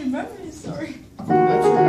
remember this story.